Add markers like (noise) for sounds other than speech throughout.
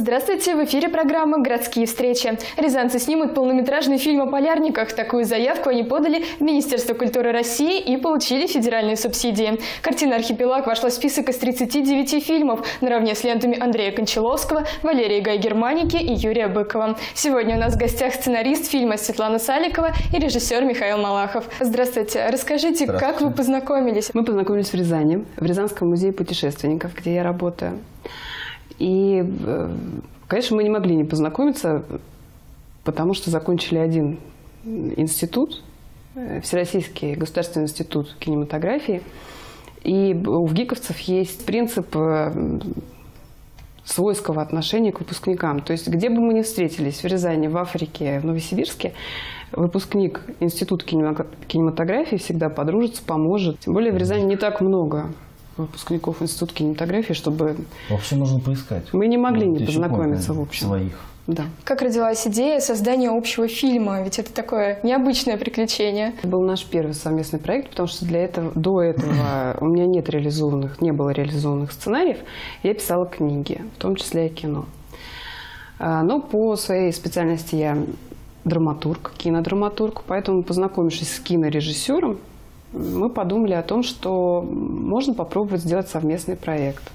Здравствуйте, в эфире программа «Городские встречи». Рязанцы снимут полнометражный фильм о полярниках. Такую заявку они подали в Министерство культуры России и получили федеральные субсидии. Картина «Архипелаг» вошла в список из 39 фильмов, наравне с лентами Андрея Кончаловского, Валерии Гай-Германики и Юрия Быкова. Сегодня у нас в гостях сценарист фильма Светлана Саликова и режиссер Михаил Малахов. Здравствуйте. Расскажите, Здравствуйте. как вы познакомились? Мы познакомились в Рязани, в Рязанском музее путешественников, где я работаю. И, э, конечно, мы не могли не познакомиться, потому что закончили один институт, э, Всероссийский государственный институт кинематографии. И у ВГИКовцев есть принцип э, свойского отношения к выпускникам. То есть, где бы мы ни встретились, в Рязани, в Африке, в Новосибирске, выпускник Института кинема- кинематографии всегда подружится, поможет. Тем более в Рязани не так много выпускников Института кинематографии, чтобы Вообще нужно поискать. мы не могли Ну, не познакомиться, в общем. Своих. Да. Как родилась идея создания общего фильма? Ведь это такое необычное приключение. Это был наш первый совместный проект, потому что для этого, до этого у меня нет реализованных, не было реализованных сценариев. Я писала книги, в том числе и кино. А, Но по своей специальности я драматург, кинодраматург, поэтому, познакомившись с кинорежиссером, мы подумали о том, что можно попробовать сделать совместный проект.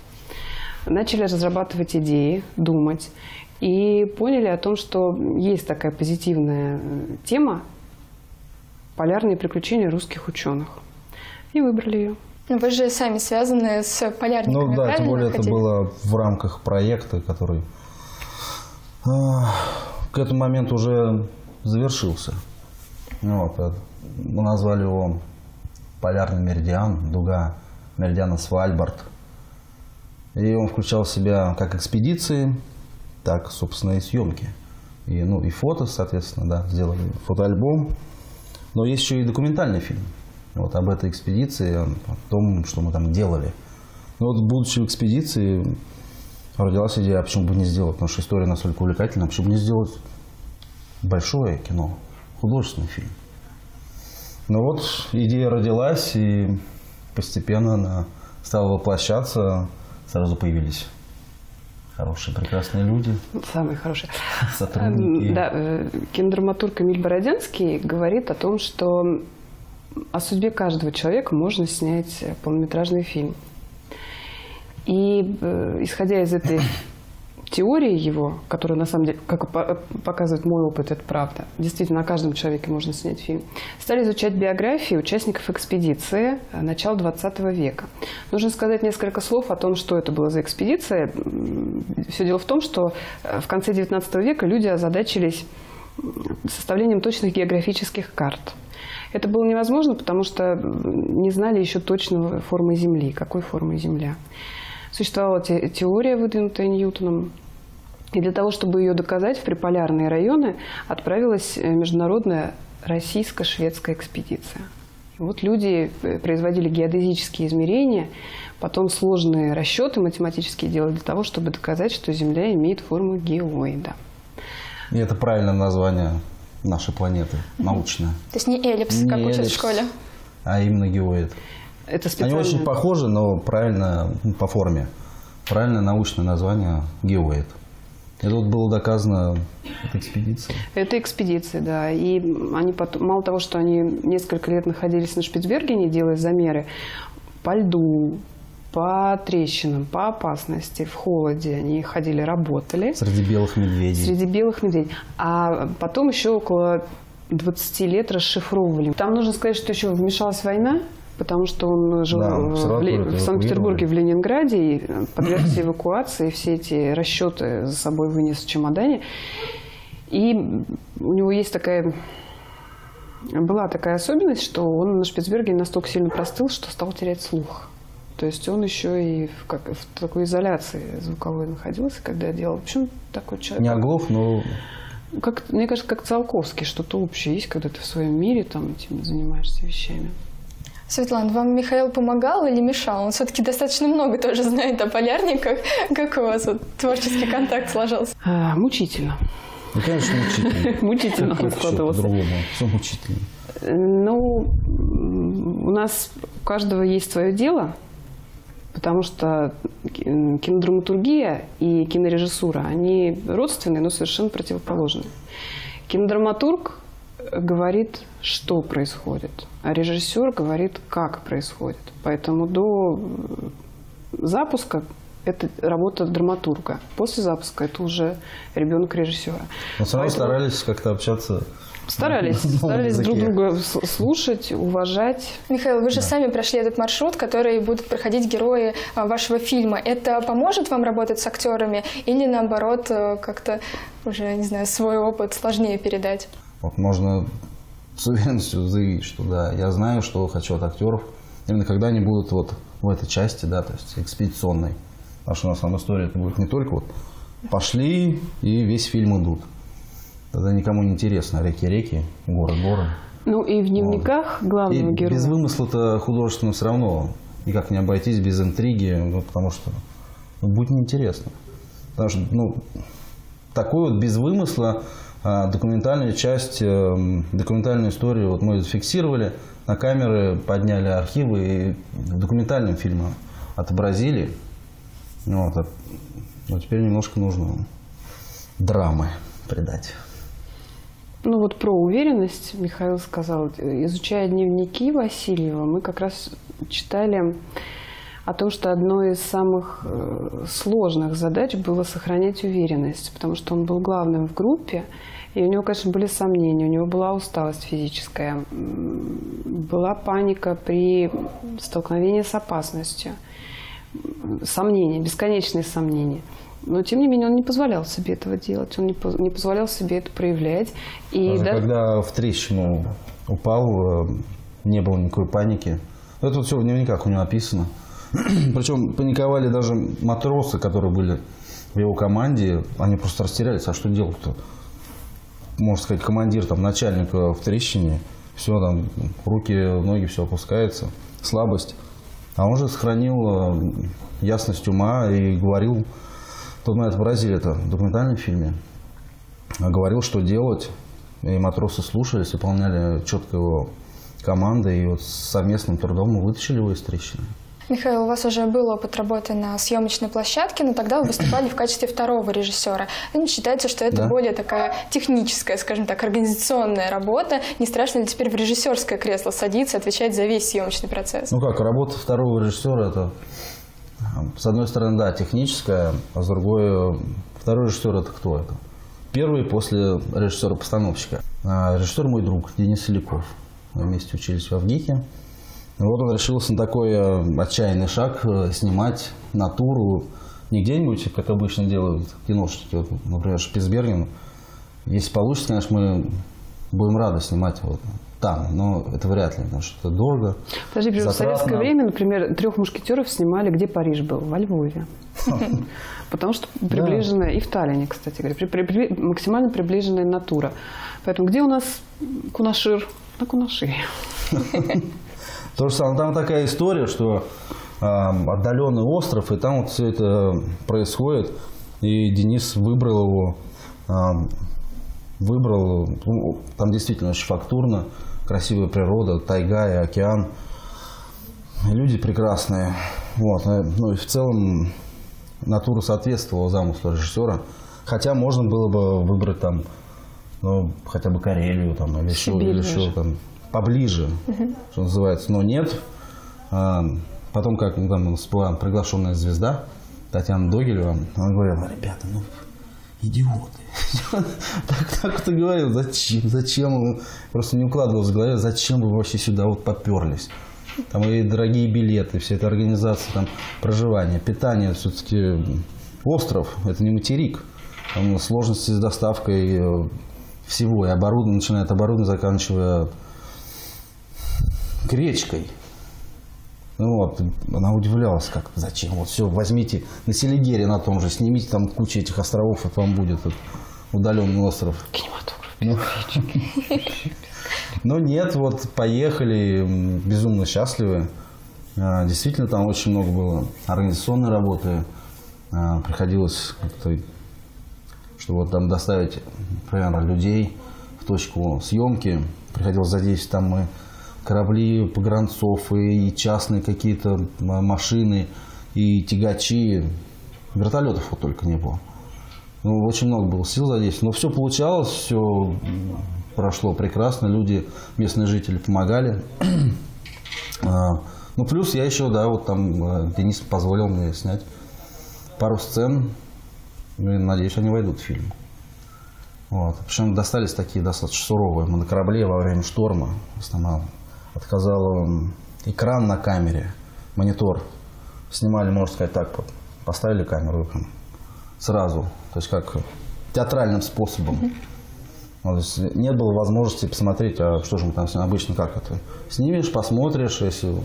Начали разрабатывать идеи, думать и поняли о том, что есть такая позитивная э, тема «Полярные приключения русских ученых». И выбрали ее. Но Вы же сами связаны с полярниками, Ну да, тем более это хотите? было в рамках проекта, который а, к этому моменту уже завершился. Ну, вот, э, мы назвали его Полярный меридиан, дуга меридиана Свальбард. И он включал в себя как экспедиции, так, собственно, и съемки. И, ну, и фото, соответственно, да, сделали фотоальбом. Но есть еще и документальный фильм. Вот об этой экспедиции, о том, что мы там делали. Ну вот, будучи в экспедиции, родилась идея, а почему бы не сделать, потому что история настолько увлекательна, почему бы не сделать большое кино, художественный фильм. Ну вот, идея родилась, и постепенно она стала воплощаться, сразу появились хорошие, прекрасные люди, Самый хороший. сотрудники. Да, э, кинодраматург Эмиль Бородянский говорит о том, что о судьбе каждого человека можно снять полнометражный фильм. И э, исходя из этой теории его, которая на самом деле, как по- показывает мой опыт, это правда, действительно, о каждом человеке можно снять фильм, стали изучать биографии участников экспедиции э, начала 20 века. Нужно сказать несколько слов о том, что это была за экспедиция. Все дело в том, что э, в конце 19 века люди озадачились составлением точных географических карт. Это было невозможно, потому что не знали еще точно формы Земли, какой формы Земля. Существовала те- теория, выдвинутая Ньютоном, и для того, чтобы ее доказать, в приполярные районы отправилась э, международная российско-шведская экспедиция. И вот люди э, производили геодезические измерения, потом сложные расчеты математические делали для того, чтобы доказать, что Земля имеет форму геоида. И это правильное название нашей планеты, научное. То есть не эллипс, как Не учат в эллипс, школе. А именно геоид. Это Они специально... очень похожи, но правильно ну, по форме. Правильное научное название геоид. Это вот было доказано этой экспедицией. Это экспедиции, да. И они потом, мало того, что они несколько лет находились на Шпицбергене, делая замеры по льду, по трещинам, по опасности, в холоде. Они ходили, работали Среди белых медведей. среди белых медведей. А потом еще около 20 лет расшифровывали. Там нужно сказать, что еще вмешалась война, потому что он жил Да, в, обсерваторию в Санкт-Петербурге, в. Ленинграде, и подвергся эвакуации, все эти расчеты за собой вынес в чемодане. И у него есть такая... Была такая особенность, что он на Шпицбергене настолько сильно простыл, что стал терять слух. То есть он еще и в, как, в такой изоляции звуковой находился, когда делал. В общем, такой человек. Не оглох, но Как, мне кажется, как Циолковский, что-то общее есть, когда ты в своем мире там этим занимаешься вещами. Светлана, вам Михаил помогал или мешал? Он все-таки достаточно много тоже знает о полярниках. (laughs) Как у вас вот творческий контакт сложился? А, мучительно. ну, конечно, мучительно. (laughs) Мучительно он складывался. по-другому? Все мучительно. Ну, у нас у каждого есть свое дело, Потому что кинодраматургия и кинорежиссура, они родственные, но совершенно противоположные. Кинодраматург говорит, что происходит, а режиссер говорит, как происходит. Поэтому до запуска это работа драматурга. После запуска это уже ребенок режиссера. Но все равно старались как-то общаться (laughs) Старались, (laughs) старались друг друга слушать, уважать. Михаил, вы же да. сами прошли этот маршрут, который будут проходить герои а, вашего фильма. Это поможет вам работать с актерами или наоборот э, как-то уже, не знаю, свой опыт сложнее передать? Вот можно с уверенностью заявить, что да, я знаю, что хочу от актеров, именно когда они будут вот в этой части, да, то есть экспедиционной. Потому что у нас там история это будет не только вот пошли и весь фильм идут. Тогда никому не интересно. Реки-реки, горы-горы. Ну и в дневниках вот. главного и героя. Без вымысла-то художественно все равно никак не обойтись, без интриги, ну, потому что ну, будет неинтересно. Потому что, ну, такой вот без вымысла документальная часть, а, документальную историю вот мы зафиксировали, на камеры подняли архивы и в документальном фильме отобразили. Вот, а, вот теперь немножко нужно драмы придать. Ну вот про уверенность Михаил сказал. Изучая дневники Васильева, мы как раз читали о том, что одной из самых э, сложных задач было сохранять уверенность, потому что он был главным в группе, и у него, конечно, были сомнения, у него была усталость физическая, была паника при столкновении с опасностью, сомнения, бесконечные сомнения – но, тем не менее, он не позволял себе этого делать, он не, не позволял себе это проявлять. И Даже когда в трещину упал, э, не было никакой паники. Это вот все в дневниках у него описано. (clears throat) Причем паниковали даже матросы, которые были в его команде. Они просто растерялись, а что делать-то? Можно сказать, командир, там, начальник э, в трещине. Все, там, руки, ноги, все опускается. Слабость. А он же сохранил э, ясность ума и говорил тот момент выразили это в документальном фильме. Говорил, что делать. И матросы слушались, выполняли четко его команды. И вот совместным трудом мы вытащили его из трещины. Михаил, у вас уже был опыт работы на съемочной площадке, но тогда вы выступали в качестве второго режиссера. И считается, что это да. более такая техническая, скажем так, организационная работа. Не страшно ли теперь в режиссерское кресло садиться, отвечать за весь съемочный процесс? Ну как, работа второго режиссера – это с одной стороны, да, техническая, а с другой, второй режиссер это кто это? Первый после режиссера-постановщика. А режиссер мой друг, Денис Иляков. Мы вместе учились в Авгике. Вот он решился на такой э, отчаянный шаг э, снимать натуру не где-нибудь, как обычно делают киношники, вот, например, Шпицберген. Если получится, конечно, мы будем рады снимать вот там, но это вряд ли, потому что это дорого. Подожди, в советское время, например, трех мушкетеров снимали, где Париж был? Во Львове. (laughs) Потому что приближенная, и в Таллине, кстати говоря, максимально приближенная натура. Поэтому где у нас Кунашир? На Кунашире. (laughs) То же самое, там такая история, что отдаленный остров, и там вот все это происходит. И Денис выбрал его, выбрал, ну, там действительно очень фактурно, красивая природа, тайга и океан. Люди прекрасные. Вот. Э, ну и в целом натура соответствовала замыслу режиссера. Хотя можно было бы выбрать там, ну, хотя бы Карелию там, или еще, или еще там, поближе, угу. что называется. Но нет. А, потом, как там всплыла приглашенная звезда Татьяна Догилева, она говорила, ребята, ну идиоты. (laughs) так, так кто говорил, зачем, зачем, просто не укладывалось в голове, зачем вы вообще сюда вот поперлись. Там и дорогие билеты, вся эта организация, там проживание, питание, все-таки остров, это не материк. Там сложности с доставкой э, всего, и оборудование, начиная от оборудования, заканчивая гречкой. Ну вот, она удивлялась, как, зачем, вот все, возьмите на Селигере на том же, снимите там кучу этих островов, это вам будет удаленный остров. Кинематограф. Ну, но нет, вот поехали, безумно счастливы. А, действительно, там очень много было организационной работы. А, приходилось как-то, чтобы вот там доставить, например, людей в точку съемки. Приходилось задействовать там мы корабли погранцов и частные какие-то машины, и тягачи. Вертолетов вот только не было. Ну, очень много было сил задействовано. Но все получалось, все прошло прекрасно. Люди, местные жители помогали. А, ну, плюс я еще, да, вот там э, Денис позволил мне снять пару сцен. Ну, и надеюсь, они войдут в фильм. Вот. Причем достались такие достаточно суровые. Мы на корабле во время шторма снимал. Отказал экран на камере, монитор. Снимали, можно сказать, так вот. Поставили камеру сразу. То есть как театральным способом. Вот, не было возможности посмотреть, а что же мы там обычно как это. Снимешь, посмотришь, если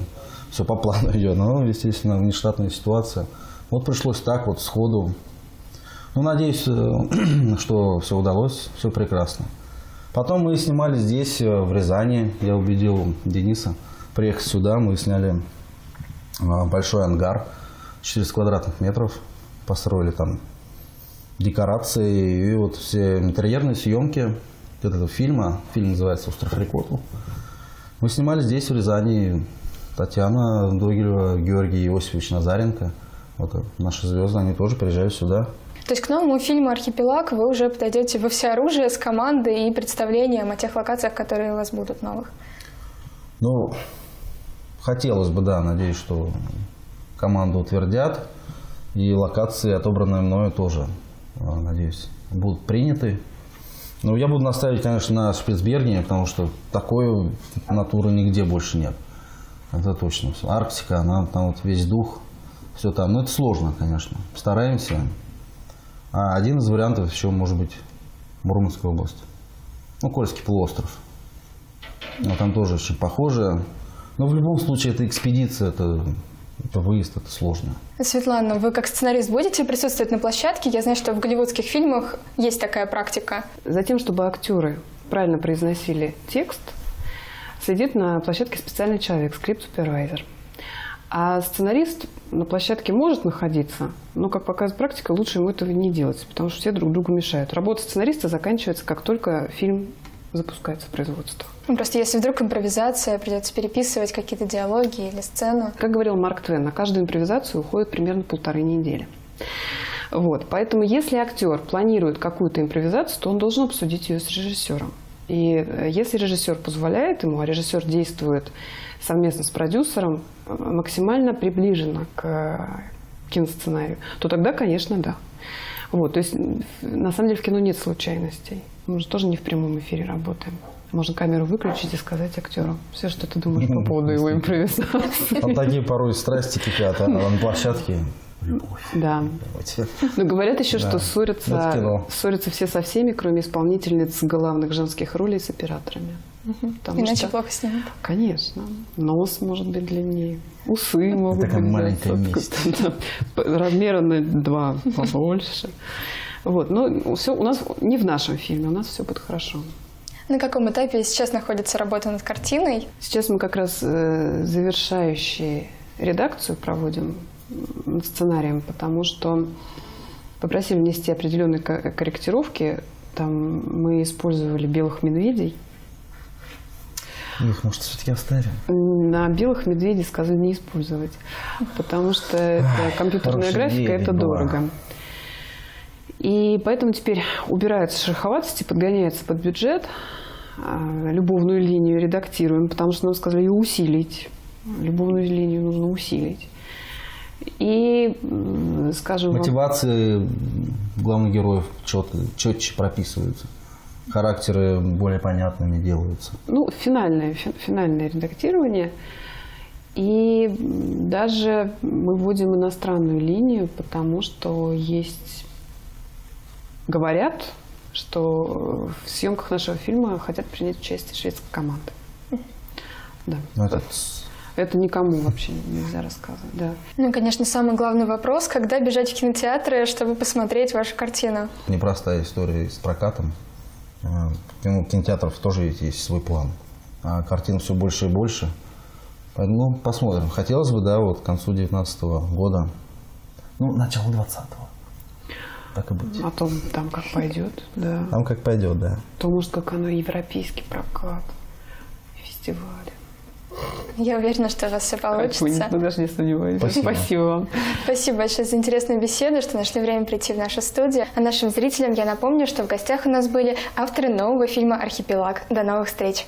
все по плану (laughs) идет. Ну, естественно, внештатная ситуация. Вот пришлось так вот сходу ну, надеюсь, э, (clears throat) что все удалось, все прекрасно. Потом мы снимали здесь, э, в Рязани. Я убедил Дениса приехать сюда. Мы сняли э, большой ангар, 400 квадратных метров. Построили там декорации и вот все интерьерные съемки этого фильма. Фильм называется «Остров Рекоту». Мы снимали здесь, в Рязани. Татьяна Догилева, Георгий Иосифович Назаренко. Вот наши звезды, они тоже приезжают сюда. То есть к новому фильму «Архипелаг» вы уже подойдете во всеоружие с командой и представлением о тех локациях, которые у вас будут новых? Ну, хотелось бы, да, надеюсь, что команду утвердят. И локации, отобранные мною, тоже, а, надеюсь, будут приняты. Но я буду настаивать, конечно, на Шпицбергене, потому что такой натуры нигде больше нет. Это точно. Арктика, она там вот весь дух, все там. Но это сложно, конечно. Стараемся. А один из вариантов еще может быть Мурманская область. Ну, Кольский полуостров. Но там тоже очень похоже. Но в любом случае это экспедиция, это, это выезд, это сложно. Светлана, вы как сценарист будете присутствовать на площадке? Я знаю, что в голливудских фильмах есть такая практика. Затем, чтобы актеры правильно произносили текст, сидит на площадке специальный человек, скрипт-супервайзер. А сценарист на площадке может находиться, но, как показывает практика, лучше ему этого не делать, потому что все друг другу мешают. Работа сценариста заканчивается, как только фильм запускается в производство. Ну, просто если вдруг импровизация, придется переписывать какие-то диалоги или сцену. Как говорил Марк Твен, на каждую импровизацию уходит примерно полторы недели. Вот. Поэтому если актер планирует какую-то импровизацию, то он должен обсудить ее с режиссером. И э, если режиссер позволяет ему, а режиссер действует совместно с продюсером э, максимально приближенно к э, киносценарию, то тогда, конечно, да. Вот, то есть, на самом деле, в кино нет случайностей. Мы же тоже не в прямом эфире работаем. Можно камеру выключить и сказать актеру все, что ты думаешь по поводу его (laughs) импровизации. Там такие порой страсти кипят, а на площадке любовь. Да. Давайте. Но говорят еще, да. что ссорятся, ссорятся все со всеми, кроме исполнительниц главных женских ролей с операторами. Угу. Иначе что, плохо снимут. Конечно. Нос может быть длиннее. Усы могут Такая быть маленькая месть. (laughs) Размера на два (laughs) побольше. Вот. Но все у нас не в нашем фильме, у нас все будет хорошо. На каком этапе сейчас находится работа над картиной? Сейчас мы как раз э, завершающие редакцию проводим сценарием, потому что попросили внести определенные корректировки. Там мы использовали белых медведей – их, может, все-таки оставим? На белых медведей сказали не использовать, потому что это компьютерная графика, это дорого. И поэтому теперь убираются шероховатости, подгоняется под бюджет, а, любовную линию редактируем, потому что нам сказали ее усилить. Любовную линию нужно усилить. И, скажем... Мотивации главных героев четко, четче прописываются характеры более понятными делаются? Ну, финальное, финальное редактирование. И даже мы вводим иностранную линию, потому что есть... Говорят, что в съемках нашего фильма хотят принять участие шведской команды. Да. Ну, это... Это никому вообще нельзя рассказывать, да. Ну, конечно, самый главный вопрос, когда бежать в кинотеатры, чтобы посмотреть вашу картину? Непростая история с прокатом. А, у кинотеатров тоже есть свой план. А картин все больше и больше. Ну, посмотрим. Хотелось бы, да, вот к концу 2019 года. Ну, начало 20-го. Так и быть. А то там как пойдет, да. Там как пойдет, да. То, может, как оно европейский прокат, фестивали. Я уверена, что у вас все получится. Ну, даже не сомневаюсь. Спасибо. Спасибо вам. Спасибо большое за интересную беседу, что нашли время прийти в нашу студию. А нашим зрителям я напомню, что в гостях у нас были авторы нового фильма «Архипелаг». До новых встреч!